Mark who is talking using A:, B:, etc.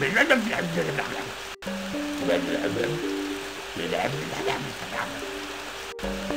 A: Mình nói đâm đâm đâm đâm đâm Mình lại mình Mình lại mình đâm đâm đâm